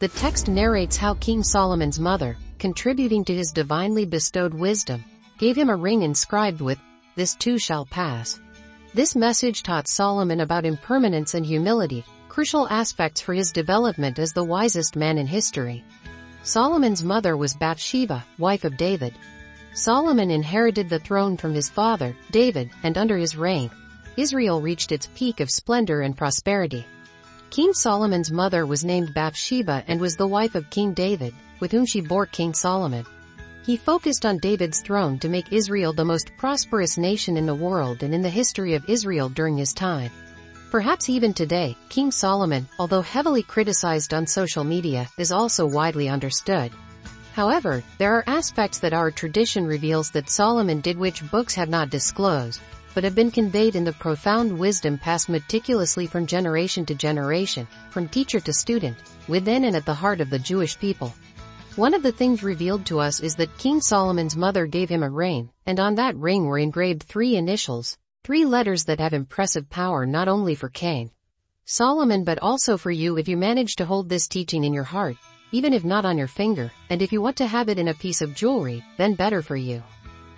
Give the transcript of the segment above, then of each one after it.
The text narrates how King Solomon's mother, contributing to his divinely bestowed wisdom, gave him a ring inscribed with, This too shall pass. This message taught Solomon about impermanence and humility, crucial aspects for his development as the wisest man in history. Solomon's mother was Bathsheba, wife of David. Solomon inherited the throne from his father, David, and under his reign, Israel reached its peak of splendor and prosperity. King Solomon's mother was named Bathsheba and was the wife of King David, with whom she bore King Solomon. He focused on David's throne to make Israel the most prosperous nation in the world and in the history of Israel during his time. Perhaps even today, King Solomon, although heavily criticized on social media, is also widely understood. However, there are aspects that our tradition reveals that Solomon did which books have not disclosed, but have been conveyed in the profound wisdom passed meticulously from generation to generation, from teacher to student, within and at the heart of the Jewish people. One of the things revealed to us is that King Solomon's mother gave him a ring, and on that ring were engraved three initials, three letters that have impressive power not only for King Solomon but also for you if you manage to hold this teaching in your heart, even if not on your finger, and if you want to have it in a piece of jewelry, then better for you.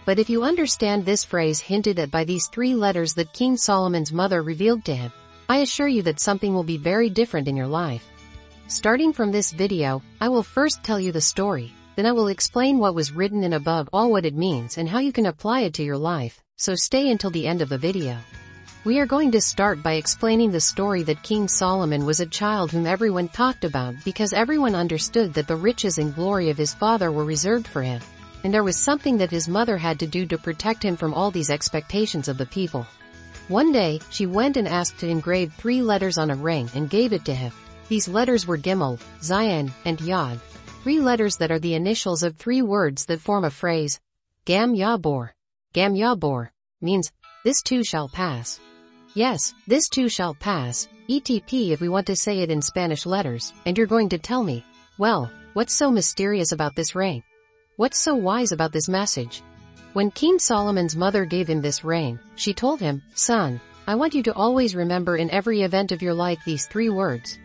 But if you understand this phrase hinted at by these three letters that King Solomon's mother revealed to him, I assure you that something will be very different in your life. Starting from this video, I will first tell you the story, then I will explain what was written and above all what it means and how you can apply it to your life, so stay until the end of the video. We are going to start by explaining the story that King Solomon was a child whom everyone talked about because everyone understood that the riches and glory of his father were reserved for him and there was something that his mother had to do to protect him from all these expectations of the people. One day, she went and asked to engrave three letters on a ring and gave it to him. These letters were Gimel, Zayin, and Yod. Three letters that are the initials of three words that form a phrase. Gam Yabor. Gam Yabor means, this too shall pass. Yes, this too shall pass, ETP if we want to say it in Spanish letters, and you're going to tell me, well, what's so mysterious about this ring? What's so wise about this message? When King Solomon's mother gave him this ring, she told him, Son, I want you to always remember in every event of your life these three words.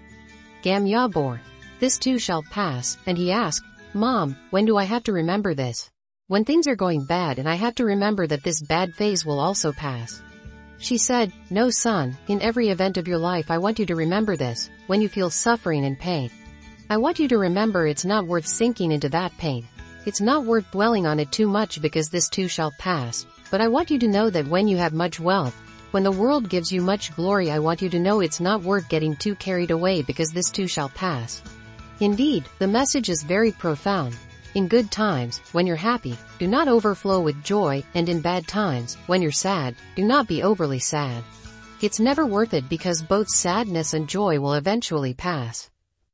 Gam Yabor. This too shall pass, and he asked, Mom, when do I have to remember this? When things are going bad and I have to remember that this bad phase will also pass. She said, No son, in every event of your life I want you to remember this, when you feel suffering and pain. I want you to remember it's not worth sinking into that pain. It's not worth dwelling on it too much because this too shall pass. But I want you to know that when you have much wealth, when the world gives you much glory I want you to know it's not worth getting too carried away because this too shall pass. Indeed, the message is very profound. In good times, when you're happy, do not overflow with joy, and in bad times, when you're sad, do not be overly sad. It's never worth it because both sadness and joy will eventually pass.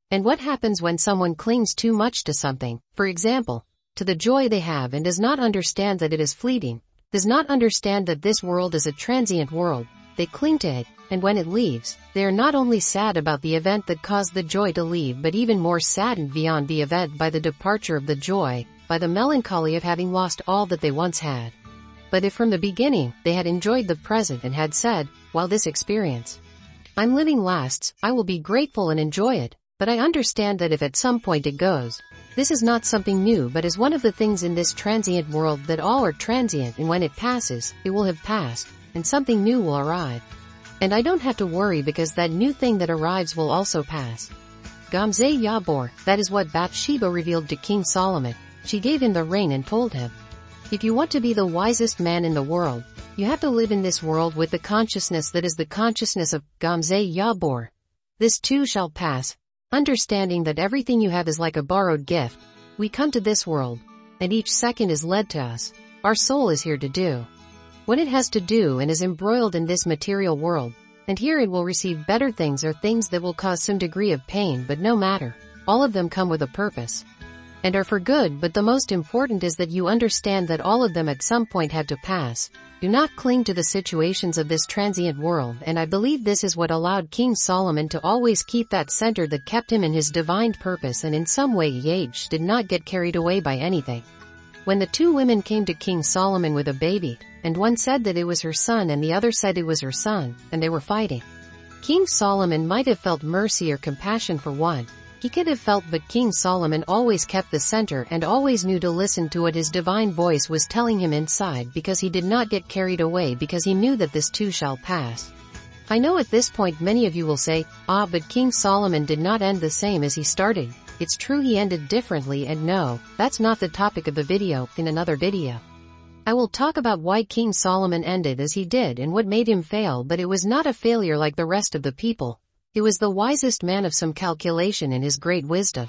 And what happens when someone clings too much to something, for example, to the joy they have and does not understand that it is fleeting, does not understand that this world is a transient world, they cling to it, and when it leaves, they are not only sad about the event that caused the joy to leave but even more saddened beyond the event by the departure of the joy, by the melancholy of having lost all that they once had. But if from the beginning, they had enjoyed the present and had said, while this experience I'm living lasts, I will be grateful and enjoy it, but I understand that if at some point it goes, this is not something new but is one of the things in this transient world that all are transient and when it passes, it will have passed, and something new will arrive. And I don't have to worry because that new thing that arrives will also pass. Gamze Yabor, that is what Bathsheba revealed to King Solomon. She gave him the ring and told him, If you want to be the wisest man in the world, you have to live in this world with the consciousness that is the consciousness of Gamze Yabor. This too shall pass, Understanding that everything you have is like a borrowed gift, we come to this world, and each second is led to us. Our soul is here to do what it has to do and is embroiled in this material world, and here it will receive better things or things that will cause some degree of pain but no matter, all of them come with a purpose and are for good but the most important is that you understand that all of them at some point have to pass. Do not cling to the situations of this transient world and I believe this is what allowed King Solomon to always keep that center that kept him in his divine purpose and in some way Yage did not get carried away by anything. When the two women came to King Solomon with a baby, and one said that it was her son and the other said it was her son, and they were fighting. King Solomon might have felt mercy or compassion for one, He could have felt but King Solomon always kept the center and always knew to listen to what his divine voice was telling him inside because he did not get carried away because he knew that this too shall pass. I know at this point many of you will say, ah but King Solomon did not end the same as he started. It's true he ended differently and no, that's not the topic of the video, in another video. I will talk about why King Solomon ended as he did and what made him fail but it was not a failure like the rest of the people. It was the wisest man of some calculation in his great wisdom.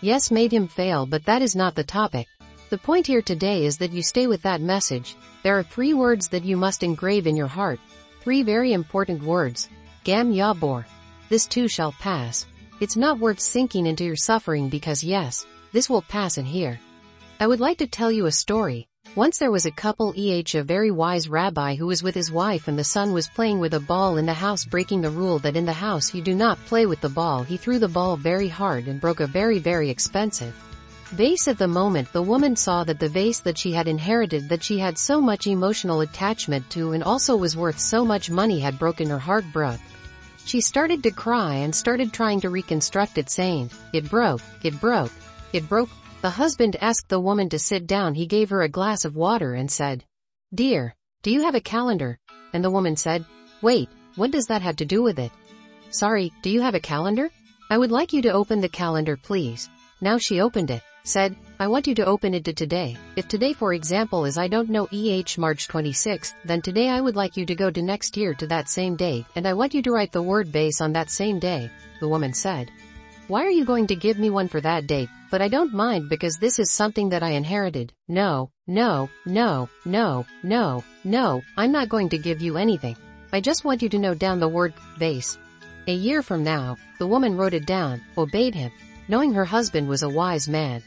Yes made him fail but that is not the topic. The point here today is that you stay with that message. There are three words that you must engrave in your heart. Three very important words. Gam Yabor. This too shall pass. It's not worth sinking into your suffering because yes, this will pass in here. I would like to tell you a story. Once there was a couple eh a very wise rabbi who was with his wife and the son was playing with a ball in the house breaking the rule that in the house you do not play with the ball he threw the ball very hard and broke a very very expensive vase at the moment the woman saw that the vase that she had inherited that she had so much emotional attachment to and also was worth so much money had broken her heart broke. She started to cry and started trying to reconstruct it saying, it broke, it broke, it broke, the husband asked the woman to sit down he gave her a glass of water and said, Dear, do you have a calendar? And the woman said, Wait, what does that have to do with it? Sorry, do you have a calendar? I would like you to open the calendar please. Now she opened it, said, I want you to open it to today. If today for example is I don't know EH March 26th, then today I would like you to go to next year to that same day, and I want you to write the word base on that same day, the woman said. Why are you going to give me one for that date? But I don't mind because this is something that I inherited. No, no, no, no, no, no, I'm not going to give you anything. I just want you to note down the word vase. A year from now, the woman wrote it down, obeyed him, knowing her husband was a wise man.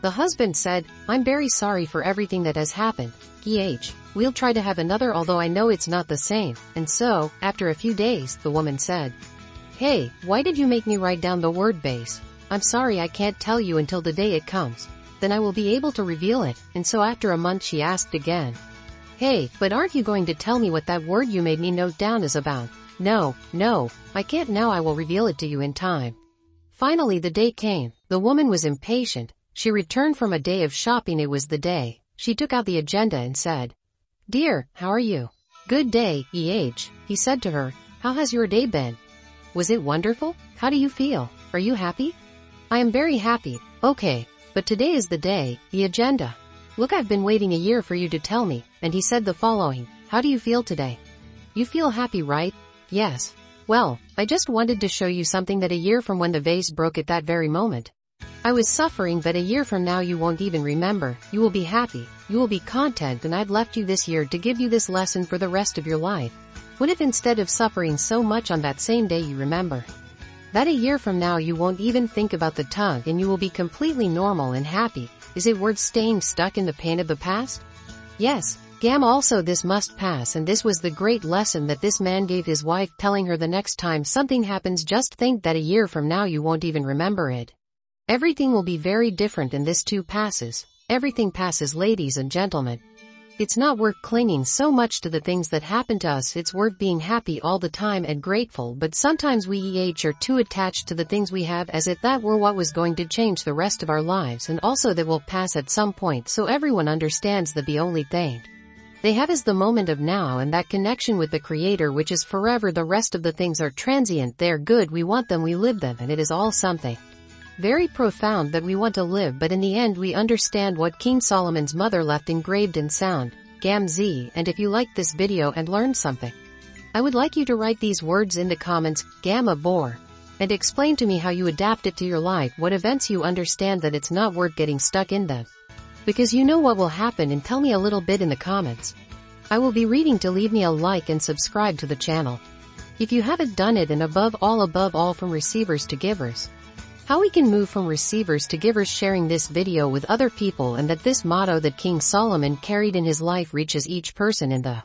The husband said, I'm very sorry for everything that has happened. EH, we'll try to have another although I know it's not the same. And so, after a few days, the woman said, Hey, why did you make me write down the word base? I'm sorry I can't tell you until the day it comes. Then I will be able to reveal it, and so after a month she asked again. Hey, but aren't you going to tell me what that word you made me note down is about? No, no, I can't now I will reveal it to you in time. Finally the day came. The woman was impatient. She returned from a day of shopping it was the day. She took out the agenda and said, Dear, how are you? Good day, EH, he said to her. How has your day been? Was it wonderful? How do you feel? Are you happy? I am very happy. Okay. But today is the day, the agenda. Look I've been waiting a year for you to tell me, and he said the following. How do you feel today? You feel happy right? Yes. Well, I just wanted to show you something that a year from when the vase broke at that very moment. I was suffering but a year from now you won't even remember, you will be happy, you will be content and I've left you this year to give you this lesson for the rest of your life. What if instead of suffering so much on that same day you remember? That a year from now you won't even think about the tug and you will be completely normal and happy. Is it worth staying stuck in the pain of the past? Yes, Gam also this must pass and this was the great lesson that this man gave his wife telling her the next time something happens just think that a year from now you won't even remember it. Everything will be very different and this too passes. Everything passes ladies and gentlemen. It's not worth clinging so much to the things that happen to us, it's worth being happy all the time and grateful, but sometimes we EH are too attached to the things we have as if that were what was going to change the rest of our lives and also that will pass at some point. So everyone understands the only thing they have is the moment of now and that connection with the creator which is forever. The rest of the things are transient, they're good, we want them, we live them and it is all something very profound that we want to live but in the end we understand what King Solomon's mother left engraved in sound, Gam Z and if you liked this video and learned something. I would like you to write these words in the comments, Gamma Bor, and explain to me how you adapt it to your life, what events you understand that it's not worth getting stuck in them. Because you know what will happen and tell me a little bit in the comments. I will be reading to leave me a like and subscribe to the channel. If you haven't done it and above all above all from receivers to givers. How we can move from receivers to givers sharing this video with other people and that this motto that King Solomon carried in his life reaches each person in the